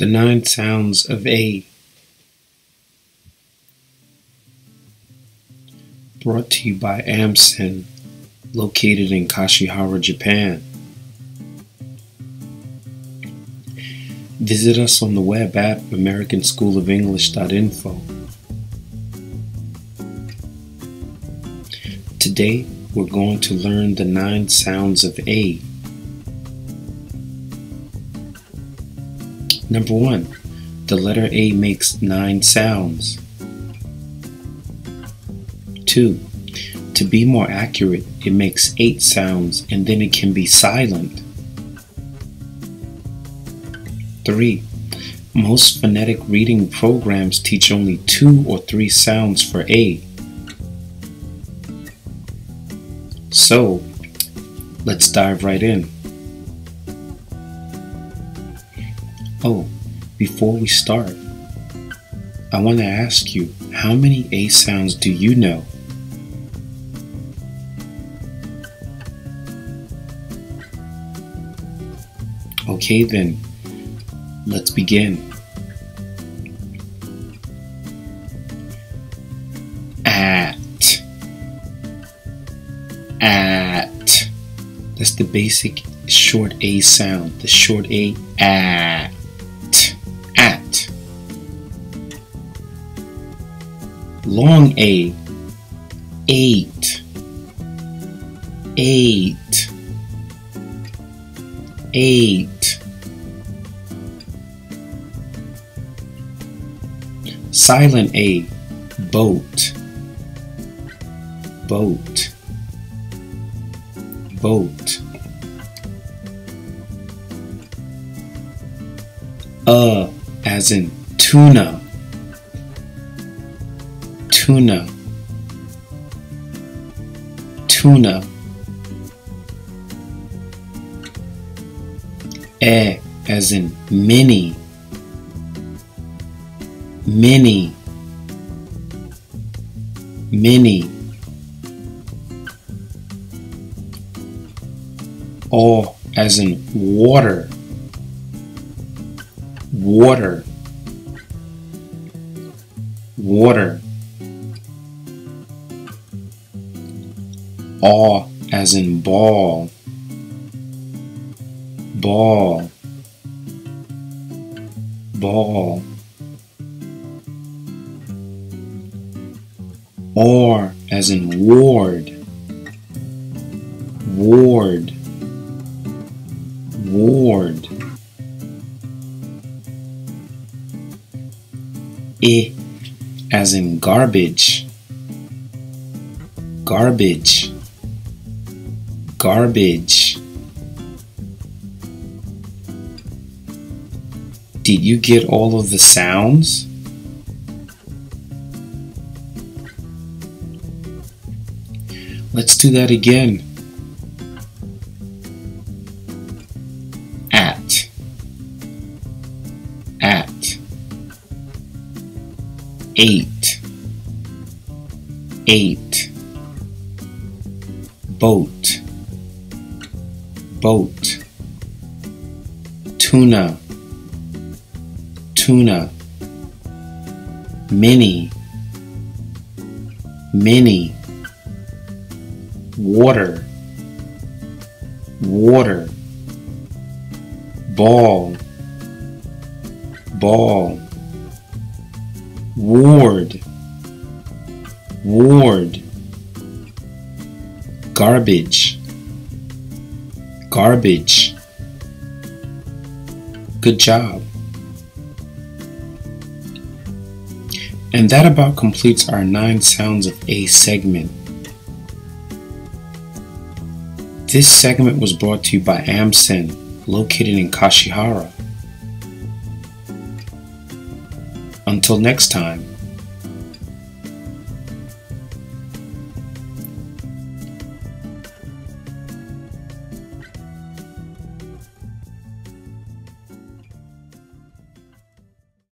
The Nine Sounds of A. Brought to you by AMSEN, located in Kashihara, Japan. Visit us on the web at AmericanSchoolofEnglish.info. Today, we're going to learn the nine sounds of A. Number one, the letter A makes nine sounds. Two, to be more accurate, it makes eight sounds and then it can be silent. Three, most phonetic reading programs teach only two or three sounds for A. So, let's dive right in. Oh, before we start, I want to ask you how many A sounds do you know? Okay, then, let's begin. At. At. That's the basic short A sound. The short A, at. Long A, eight. Eight. Eight. Silent A, boat. Boat. Boat. Uh, as in tuna. Tuna. Tuna. E, as in many. Many. Many. O, as in water. Water. Water. Aw, as in ball. Ball. Ball. Or, as in ward. Ward. Ward. I, as in garbage. Garbage. Garbage. Did you get all of the sounds? Let's do that again. At. At. Eight. Eight. Boat. Boat. Tuna. Tuna. Mini. Mini. Water. Water. Ball. Ball. Ward. Ward. Garbage. Garbage. Good job. And that about completes our nine sounds of A segment. This segment was brought to you by AMSEN, located in Kashihara. Until next time.